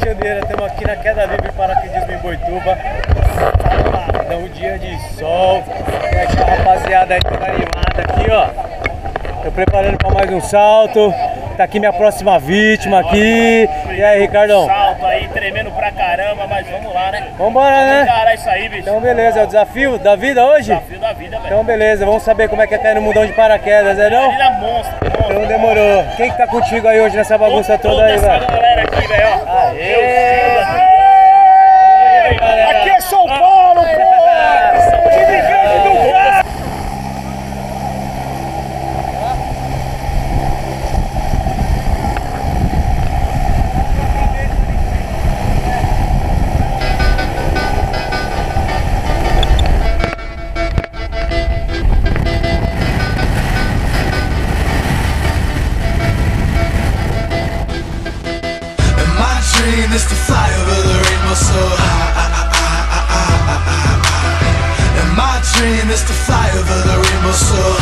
Pioneira, estamos aqui na queda livre paraquedismo em Boituba. Sabadão, um dia de sol. E aqui a rapaziada aí toda animada aqui, ó. Tô preparando para mais um salto. Tá aqui minha próxima vítima aqui. E aí, Ricardão? Salto aí, tremendo caramba, mas vamos lá, né? Vambora, né? Encarar isso aí, bicho. Então beleza, é o desafio da vida hoje? Desafio da vida, velho. Então beleza, vamos saber como é que é cair no mundão de paraquedas, é não? Ele é monstro, monstro. Então demorou. Quem que tá contigo aí hoje nessa bagunça toda aí, essa velho? galera aqui, velho, ó. Aê! Aê! Is to fly over the rainbow so high. And my dream is to fly over the rainbow so high.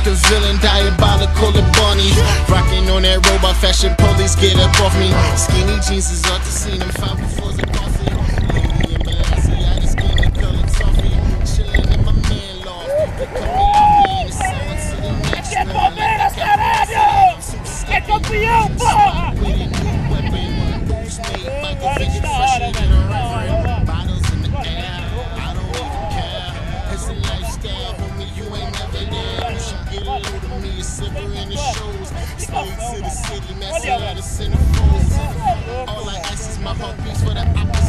Like a villain, diabolical and bunny. Rocking on that robot fashion, police get up off me. Skinny jeans is off the scene, I'm five before the coffee. Louis and Balenciaga, skinny color toffee. Chillin' in my man loft. They call me Lucky, in the shows. Slave to the city, a of centerfolds. All I ask is my heartbeats for the opposite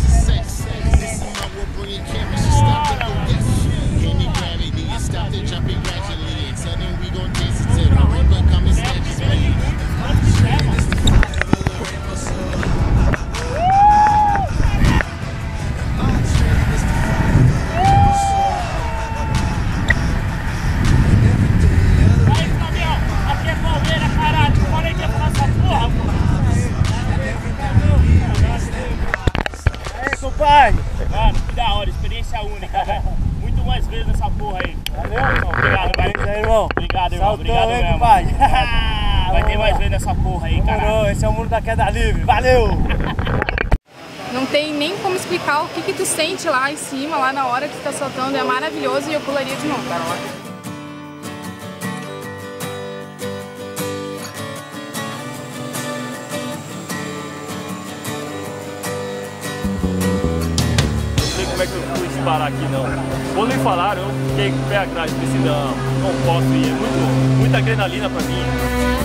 Aí, compadre! Mano, que da hora, experiência única, velho. Muito mais vezes essa porra aí. Valeu, irmão. Obrigado, velho. irmão. Obrigado, irmão. Saltou, Obrigado hein, mesmo. compadre? Vai ter mais vezes nessa porra aí, cara. Esse é o muro da queda livre. Valeu! Não tem nem como explicar o que, que tu sente lá em cima, lá na hora que tu tá soltando. É maravilhoso e eu pularia de novo. Não sei como é que eu fui parar aqui não. Quando me falaram, eu fiquei com o pé atrás, pensei, não, não posso ir, é muito, muita adrenalina pra mim.